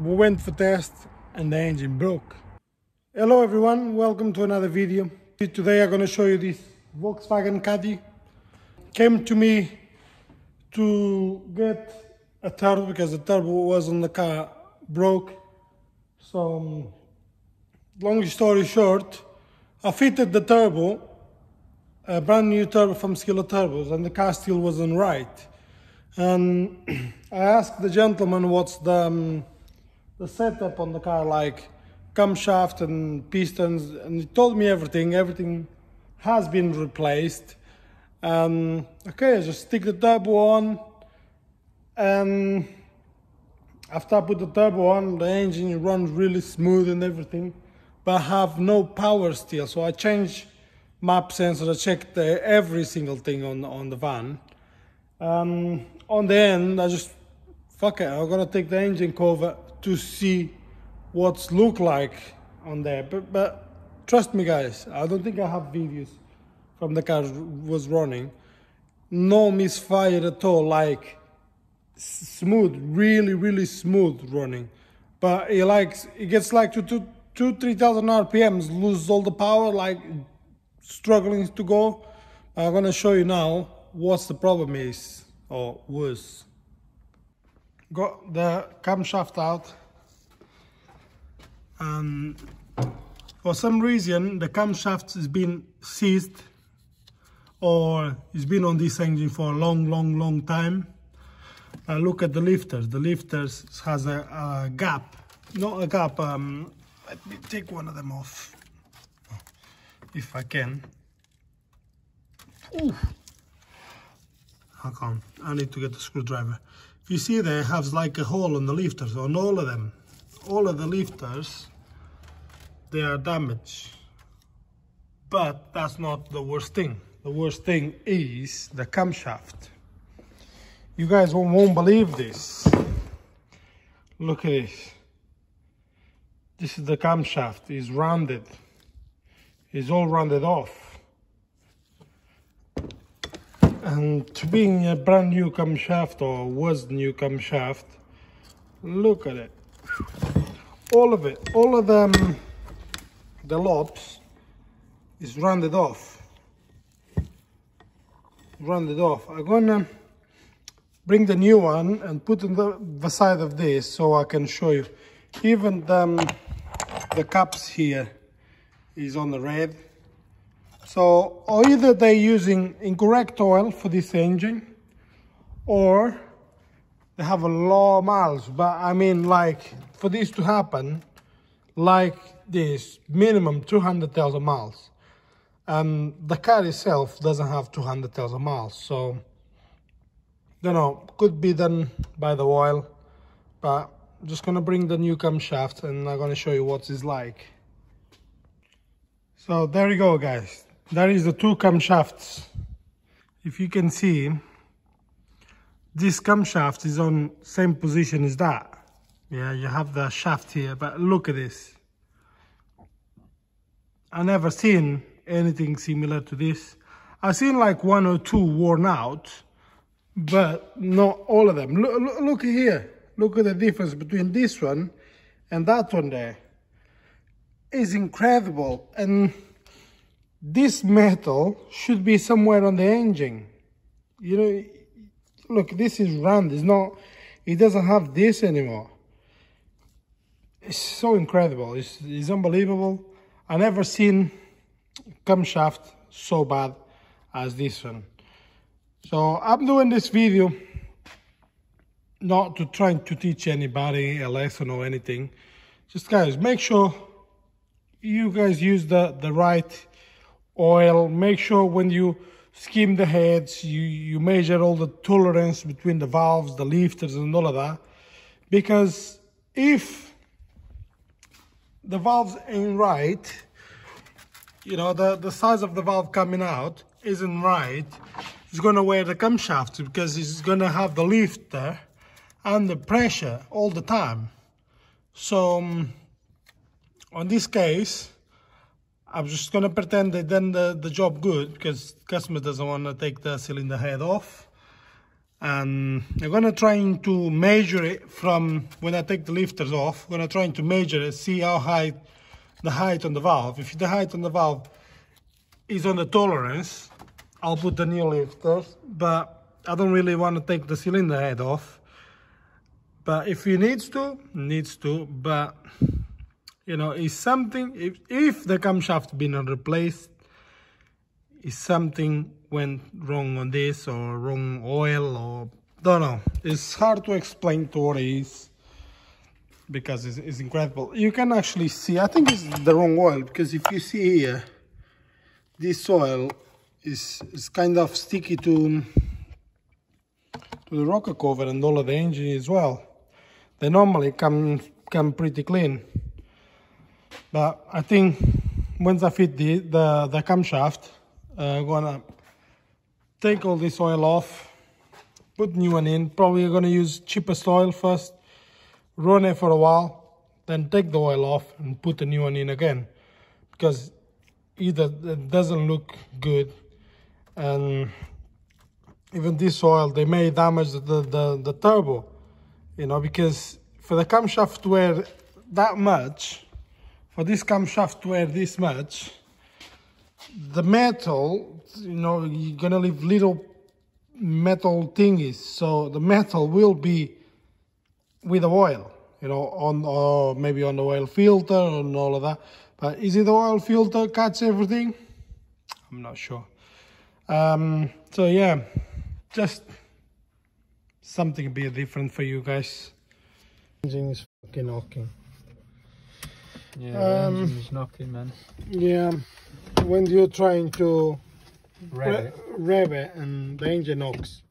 We went for test and the engine broke. Hello everyone, welcome to another video. Today I'm going to show you this Volkswagen Caddy. Came to me to get a turbo because the turbo was on the car broke. So, um, long story short, I fitted the turbo, a brand new turbo from Skilla Turbos, and the car still wasn't right. And I asked the gentleman what's the um, the setup on the car, like camshaft and pistons, and he told me everything. Everything has been replaced. Um, okay, I just stick the turbo on, and after I put the turbo on, the engine runs really smooth and everything, but I have no power still. So I changed map sensor, I checked uh, every single thing on on the van. Um, on the end, I just fuck it. I'm gonna take the engine cover to see what's look like on there. But, but trust me guys, I don't think I have videos from the car was running. No misfire at all, like smooth, really, really smooth running. But it likes, it gets like to two, two, three thousand RPMs, loses all the power, like struggling to go. I'm gonna show you now what's the problem is, or was got the camshaft out. And for some reason the camshaft has been seized or it's been on this engine for a long long long time. Uh, look at the lifters. The lifters has a, a gap. Not a gap um, let me take one of them off if I can. Ooh. I can't I need to get the screwdriver. If you see there it has like a hole on the lifters on all of them all of the lifters they are damaged. But that's not the worst thing. The worst thing is the camshaft. You guys won't, won't believe this. Look at this. This is the camshaft. It's rounded it's all rounded off. And to being a brand new camshaft or was new camshaft look at it. All of it all of them the lobs is rounded off. Rounded off. I'm gonna bring the new one and put on the, the side of this so i can show you. Even the, um, the caps here is on the red so either they're using incorrect oil for this engine or they have a low miles. But I mean like for this to happen, like this, minimum 200,000 miles. And the car itself doesn't have 200,000 miles. So, you know, could be done by the oil. But I'm just gonna bring the new camshaft and I'm gonna show you what it's like. So there you go guys that is the two camshafts. If you can see, this camshaft is on same position as that. Yeah, you have the shaft here, but look at this. I never seen anything similar to this. I've seen like one or two worn out, but not all of them. Look, look, look here. Look at the difference between this one and that one there. It's incredible. And this metal should be somewhere on the engine. You know, look, this is round. It's not, it doesn't have this anymore. It's so incredible. It's, it's unbelievable. I never seen camshaft so bad as this one. So I'm doing this video not to try to teach anybody a lesson or anything. Just guys, make sure you guys use the, the right oil. Make sure when you skim the heads, you, you measure all the tolerance between the valves, the lifters and all of that. Because if the valves ain't right, you know, the, the size of the valve coming out isn't right, it's going to wear the camshaft because it's going to have the lifter and the pressure all the time. So, um, on this case, I'm just gonna pretend they done the, the job good because customer doesn't want to take the cylinder head off. And I'm gonna try to measure it from when I take the lifters off. I'm gonna try to measure it, see how high the height on the valve. If the height on the valve is on the tolerance, I'll put the new lifters, but I don't really want to take the cylinder head off. But if he needs to, needs to, but you know, is something, if, if the camshaft been replaced, is something went wrong on this or wrong oil or don't know. It's hard to explain to what it is because it's, it's incredible. You can actually see, I think it's the wrong oil because if you see here, this oil is, is kind of sticky to, to the rocker cover and all of the engine as well. They normally come, come pretty clean. But I think once I fit the, the, the camshaft, uh, I'm gonna take all this oil off, put new one in. Probably gonna use cheapest oil first, run it for a while, then take the oil off and put the new one in again. Because either it doesn't look good and even this oil, they may damage the, the, the turbo, you know, because for the camshaft to wear that much, for this camshaft to wear this much, the metal, you know, you're gonna leave little metal thingies. So the metal will be with the oil, you know, on or maybe on the oil filter and all of that. But is it the oil filter cuts everything? I'm not sure. Um, so yeah, just something a bit different for you guys. Engine is fucking. Yeah, um, engine is knocking, man. Yeah, when you're trying to rev it, rev it and the engine knocks.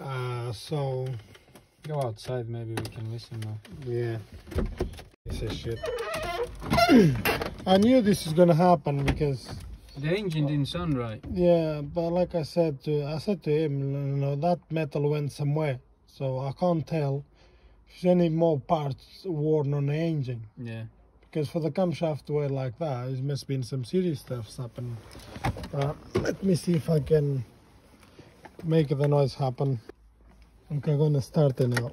Uh, so go outside, maybe we can listen now. Yeah, this is shit. I knew this is gonna happen because the engine didn't sound right. Yeah, but like I said to I said to him, you know, that metal went somewhere, so I can't tell if there's any more parts worn on the engine. Yeah. Because for the camshaft to wear like that, it must be some serious stuff happening. Uh, let me see if I can make the noise happen. Okay, I'm gonna start it now.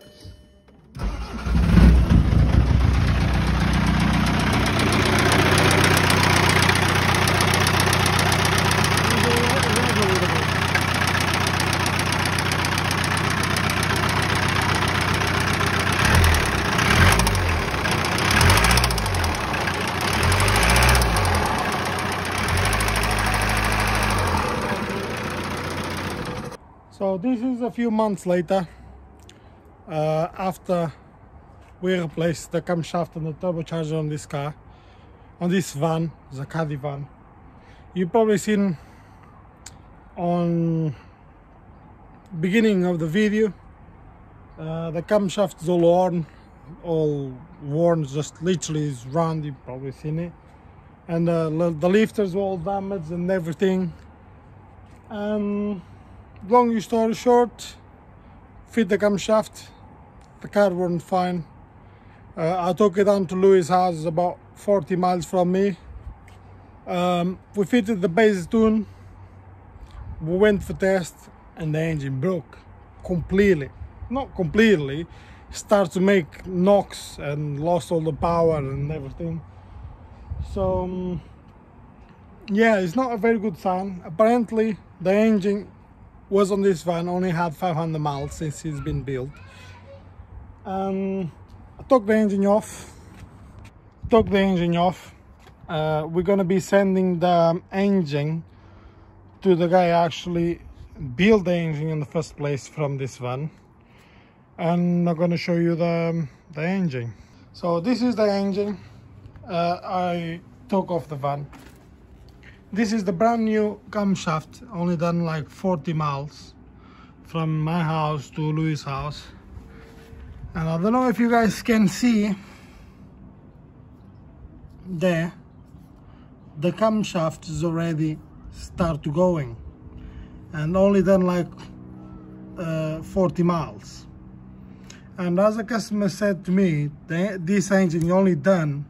So this is a few months later uh, after we replaced the camshaft and the turbocharger on this car, on this van, the Caddy van. You've probably seen on beginning of the video uh, the camshaft is all worn, all worn, just literally is round, you've probably seen it. And uh, the lifters were all damaged and everything. Um, long story short, fit the camshaft, the car went fine. Uh, I took it down to Louis' house, about 40 miles from me. Um, we fitted the base tune, we went for test and the engine broke completely. Not completely, start to make knocks and lost all the power and everything. So um, yeah, it's not a very good sign. Apparently the engine was on this van, only had 500 miles since it's been built. Um, I took the engine off, took the engine off. Uh, we're gonna be sending the engine to the guy actually built the engine in the first place from this van. And I'm gonna show you the, the engine. So this is the engine uh, I took off the van. This is the brand new camshaft, only done like 40 miles from my house to Louis' house. And I don't know if you guys can see there, the camshaft is already start to going and only done like uh, 40 miles. And as a customer said to me, this engine only done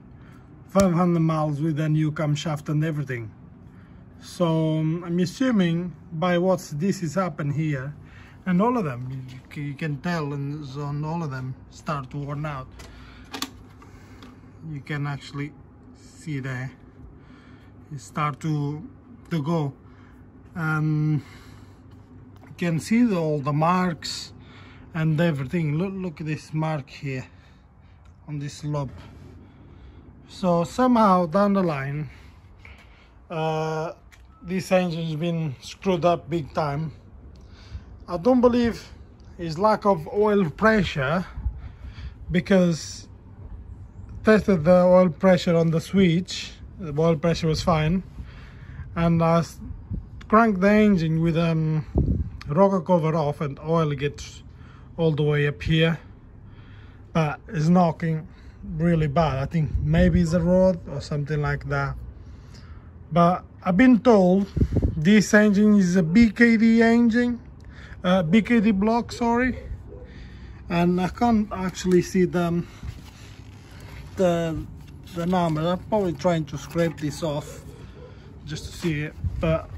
500 miles with a new camshaft and everything. So um, I'm assuming by what this is happened here, and all of them, you, can tell and on all of them start to worn out. You can actually see there, start to, to go. And you can see the, all the marks and everything. Look, look at this mark here on this lobe. So somehow down the line, uh, this engine's been screwed up big time. I don't believe it's lack of oil pressure because tested the oil pressure on the switch. The oil pressure was fine. And I cranked the engine with um rocker cover off and oil gets all the way up here. But it's knocking really bad. I think maybe it's a rod or something like that but I've been told this engine is a BKD engine uh, BKD block sorry. And I can't actually see the the the number. I'm probably trying to scrape this off just to see it. But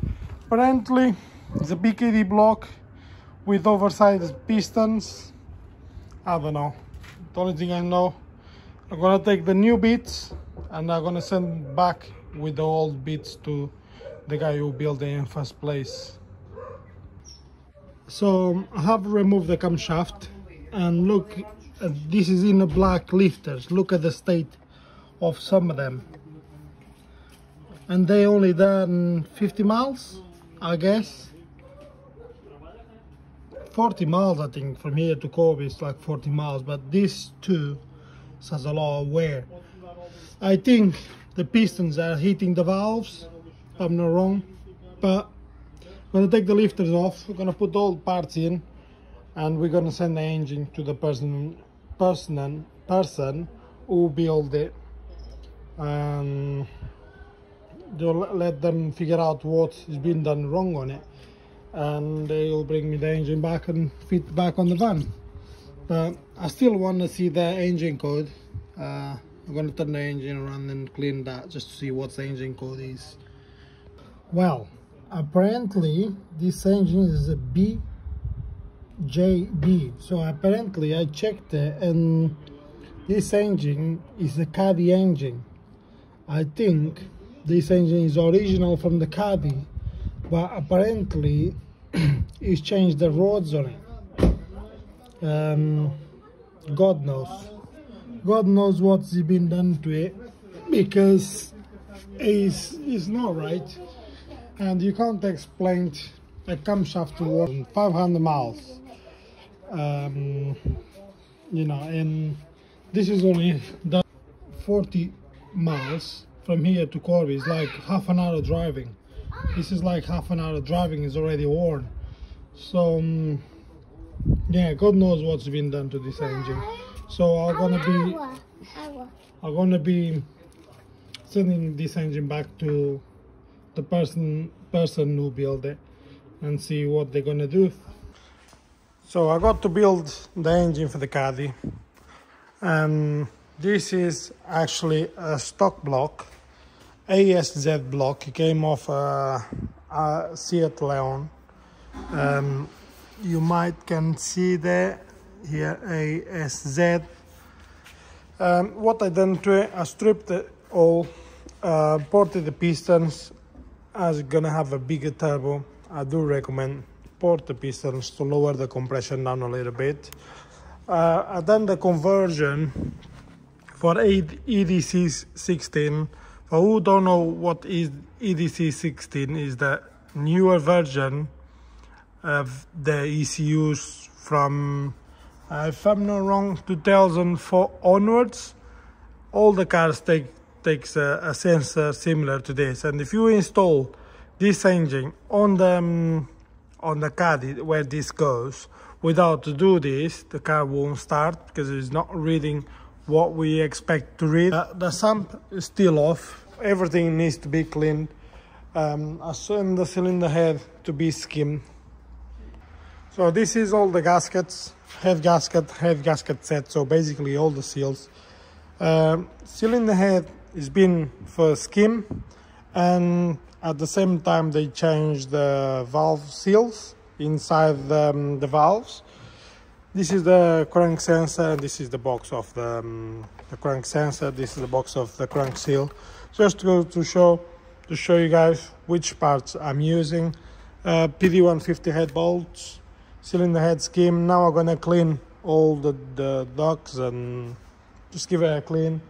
apparently it's a BKD block with oversized pistons. I don't know. The only thing I know I'm gonna take the new bits and I'm gonna send back with the old bits to the guy who built it in first place. So I have removed the camshaft and look this is in the black lifters. Look at the state of some of them. And they only done 50 miles I guess. 40 miles I think from here to Corby is like 40 miles but this too has a lot of wear I think the pistons are hitting the valves if I'm not wrong but I'm gonna take the lifters off we're gonna put all parts in and we're gonna send the engine to the person person person who built it. And they'll let them figure out what has been done wrong on it and they'll bring me the engine back and fit back on the van. But I still want to see the engine code uh, I'm going to turn the engine around and clean that just to see what the engine code is. Well apparently this engine is a BJD so apparently I checked it and this engine is a Caddy engine. I think this engine is original from the Caddy but apparently he's changed the rods on it. Um, God knows God knows what's been done to it because it's, it's not right. And you can't explain a camshaft to work 500 miles. Um, you know and this is only 40 miles from here to Corby. Is like half an hour driving. This is like half an hour driving is already worn. So um, yeah God knows what's been done to this engine so I'm gonna be I'm gonna be sending this engine back to the person person who built it and see what they're gonna do so I got to build the engine for the Caddy and this is actually a stock block, ASZ block. It came off a, a Seat Leon. Um, you might can see there here ASZ. Um, what I to it, I stripped it all, uh, ported the pistons. As gonna have a bigger turbo, I do recommend port the pistons to lower the compression down a little bit. Uh, I done the conversion for EDC 16. For who don't know what is EDC 16 is the newer version of the ECUs from, if I'm not wrong, 2004 onwards. All the cars take takes a, a, sensor similar to this, and if you install this engine on the um, on the caddy where this goes, without to do this, the car won't start because it's not reading what we expect to read. Uh, the sump is still off. Everything needs to be cleaned. Um, assume the cylinder head to be skimmed. So this is all the gaskets, head gasket, head gasket set. So basically all the seals. Um, the head it's been for skim and at the same time they changed the valve seals inside the, um, the valves. This is the crank sensor. And this is the box of the, um, the crank sensor. This is the box of the crank seal. Just to, to show to show you guys which parts i'm using. Uh, pd150 head bolts cylinder head scheme. Now i'm gonna clean all the the ducts and just give it a clean.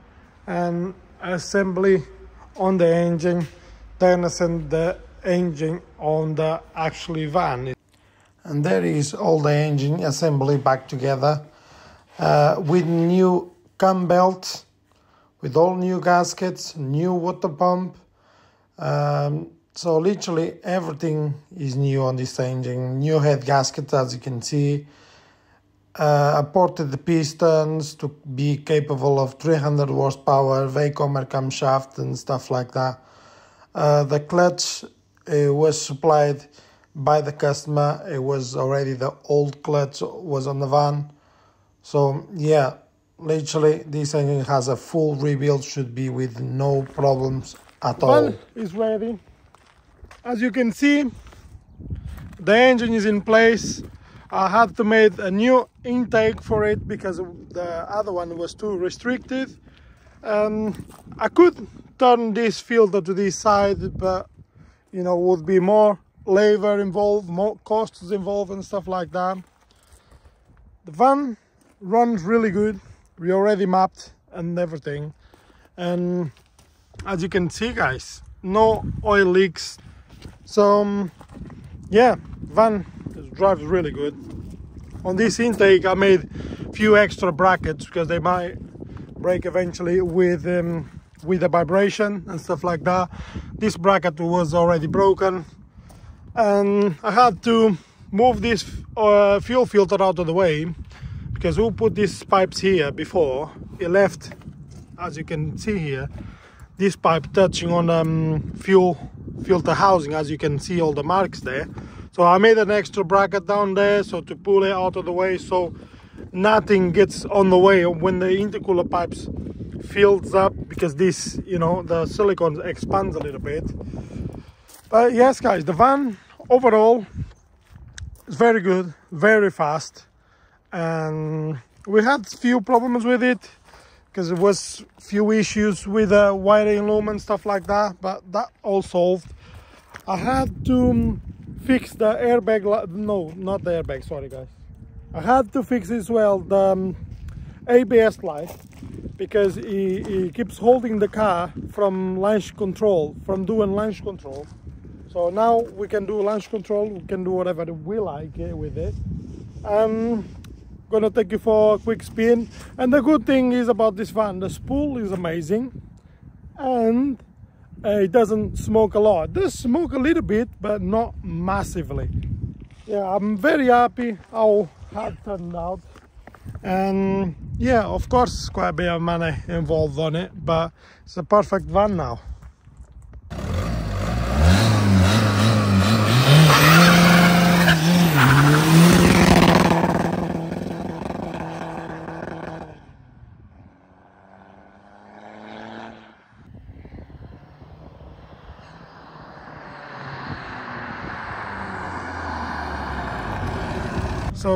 And assembly on the engine. Then assemble the engine on the actually van. And there is all the engine assembly back together uh, with new cam belt with all new gaskets new water pump um, so literally everything is new on this engine new head gasket as you can see uh, I ported the pistons to be capable of 300 horsepower, Vacomber camshaft and stuff like that. Uh, the clutch uh, was supplied by the customer. It was already the old clutch was on the van. So yeah, literally this engine has a full rebuild, should be with no problems at all. Van is ready. As you can see, the engine is in place. I had to make a new intake for it because the other one was too restricted. Um, I could turn this filter to this side, but you know, would be more labor involved, more costs involved and stuff like that. The van runs really good. We already mapped and everything. And as you can see guys, no oil leaks. So um, yeah, van drives really good. On this intake I made few extra brackets because they might break eventually with um, with the vibration and stuff like that. This bracket was already broken and I had to move this uh, fuel filter out of the way because who put these pipes here before it left as you can see here this pipe touching on um, fuel filter housing as you can see all the marks there so I made an extra bracket down there so to pull it out of the way so nothing gets on the way when the intercooler pipes fills up because this, you know, the silicone expands a little bit. But yes, guys, the van overall is very good, very fast. And we had few problems with it because there was few issues with the wiring loom and stuff like that, but that all solved. I had to fix the airbag no not the airbag sorry guys. I had to fix as well the um, ABS light because he, he, keeps holding the car from launch control from doing launch control. So now we can do launch control we can do whatever we like eh, with it. I'm gonna take you for a quick spin and the good thing is about this van the spool is amazing and uh, it doesn't smoke a lot. It does smoke a little bit, but not massively. Yeah, I'm very happy how it turned out. And yeah, of course, quite a bit of money involved on it, but it's a perfect van now.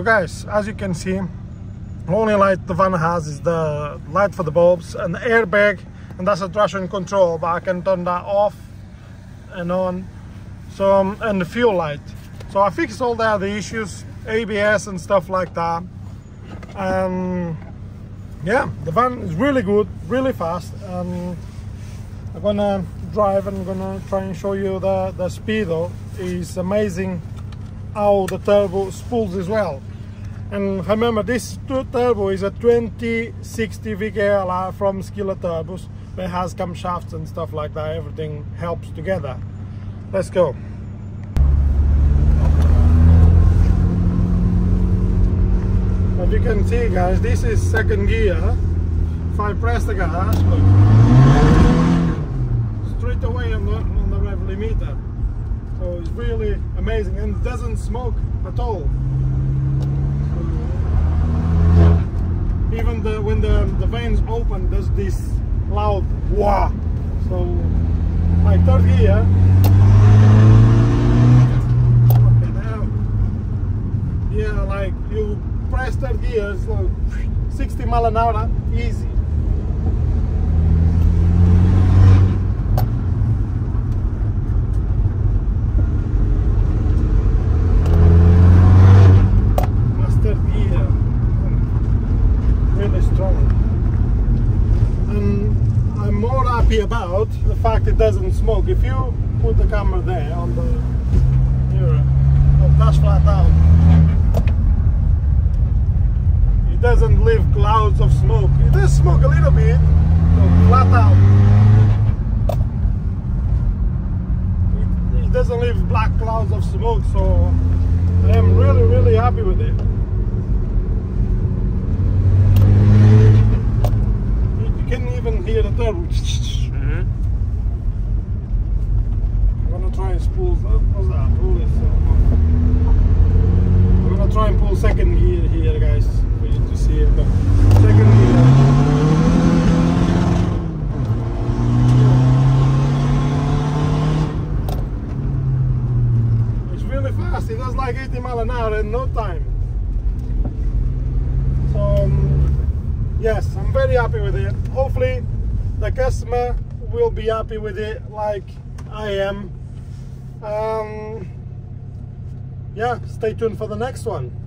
Guys as you can see only light the van has is the light for the bulbs and the airbag and that's a traction control but I can turn that off and on. So um, and the fuel light. So I fixed all the other issues ABS and stuff like that. And yeah the van is really good really fast and I'm gonna drive and I'm gonna try and show you the the speedo. Is amazing how the turbo spools as well. And remember, this turbo is a 2060 VKLR from Skillet Turbos. It has camshafts and stuff like that. Everything helps together. Let's go. As you can see, guys, this is second gear. If I press the gas, straight away on the, on the rev limiter. So it's really amazing and it doesn't smoke at all. Even the when the, the vanes open, there's this loud wah So, my third gear. Okay, now, yeah, like you press third gear, like 60 mile an hour, easy. That's third gear, really strong. And I'm more happy about the fact it doesn't smoke. If you put the camera there on the oh, dash flat out, it doesn't leave clouds of smoke. It does smoke a little bit, but flat out. It, it doesn't leave black clouds of smoke, so I am really, really happy with it. You can even hear the turbo. Mm-hmm. I'm gonna try and spool. What's that? Pull this. I'm gonna try and pull second gear here, guys, for you to see it. But second gear. It's really fast. It does like 80 mile an hour in no time. So um, yes, I'm very happy with it. Hopefully, the customer will be happy with it, like I am. Um, yeah, stay tuned for the next one.